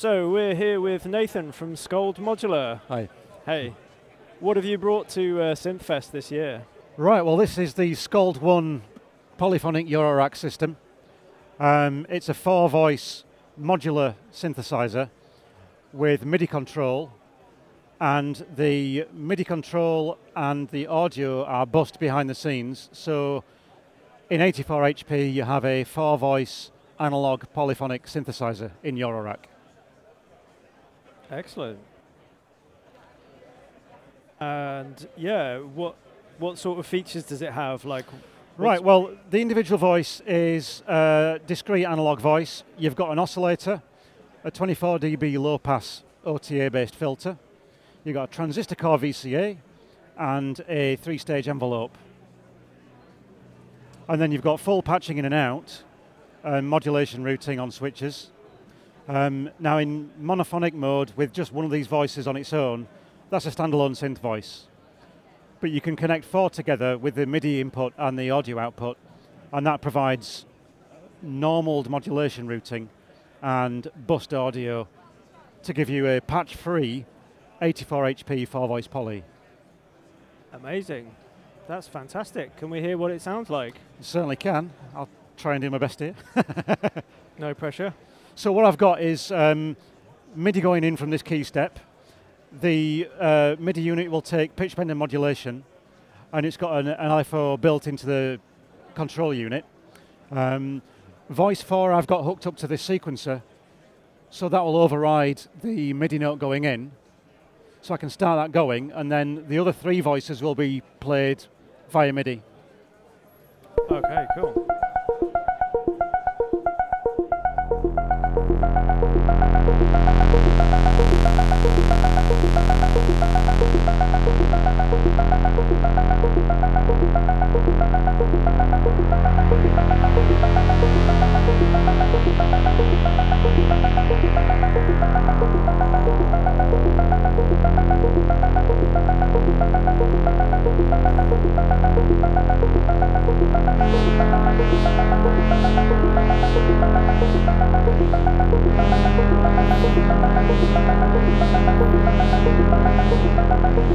So we're here with Nathan from Skald Modular. Hi. Hey, what have you brought to uh, Synthfest this year? Right, well, this is the Skald 1 polyphonic Eurorack system. Um, it's a four voice modular synthesizer with MIDI control, and the MIDI control and the audio are bussed behind the scenes. So in 84 HP, you have a four voice analog polyphonic synthesizer in Eurorack. Excellent. And yeah, what what sort of features does it have? Like, Right, well, the individual voice is a discrete analog voice. You've got an oscillator, a 24 dB low pass OTA based filter. You've got a transistor core VCA and a three stage envelope. And then you've got full patching in and out and modulation routing on switches. Um, now, in monophonic mode with just one of these voices on its own, that's a standalone synth voice but you can connect four together with the MIDI input and the audio output, and that provides normal modulation routing and bussed audio to give you a patch-free 84 HP four-voice poly. Amazing. That's fantastic. Can we hear what it sounds like? You certainly can. I'll try and do my best here. no pressure. So what I've got is um, MIDI going in from this KeyStep, the uh, MIDI unit will take pitch bend modulation, and it's got an, an LFO built into the control unit. Um, voice 4 I've got hooked up to this sequencer, so that will override the MIDI note going in. So I can start that going, and then the other three voices will be played via MIDI.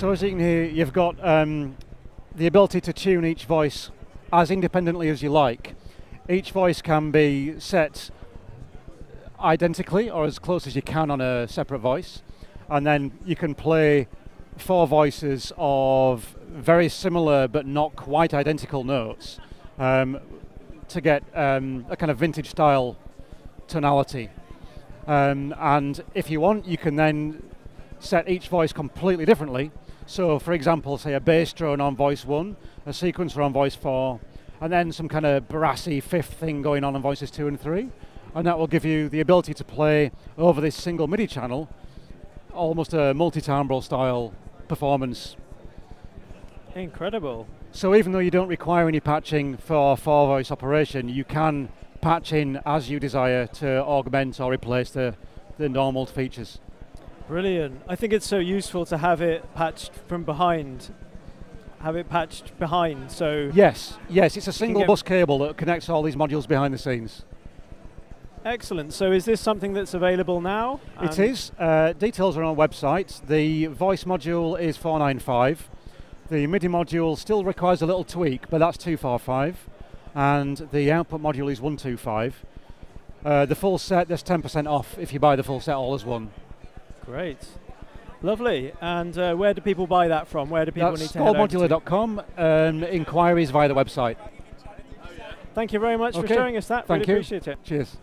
So as you can hear, you've got um, the ability to tune each voice as independently as you like. Each voice can be set identically or as close as you can on a separate voice. And then you can play four voices of very similar but not quite identical notes um, to get um, a kind of vintage style tonality. Um, and if you want, you can then set each voice completely differently. So, for example, say a bass drone on voice one, a sequencer on voice four, and then some kind of brassy fifth thing going on on voices two and three. And that will give you the ability to play over this single MIDI channel, almost a multi-timbral style performance. Incredible. So even though you don't require any patching for four voice operation, you can patch in as you desire to augment or replace the, the normal features. Brilliant. I think it's so useful to have it patched from behind. Have it patched behind, so Yes, yes, it's a single bus cable that connects all these modules behind the scenes. Excellent. So is this something that's available now? It is. Uh, details are on our website. The voice module is 495. The MIDI module still requires a little tweak, but that's 245. And the output module is 125. Uh, the full set, there's 10% off if you buy the full set all as one. Great. Lovely. And uh, where do people buy that from? Where do people That's need to head over to? skaldmodular.com. Um, inquiries via the website. Thank you very much for Okay. showing us that. Thank really you. appreciate it. Cheers.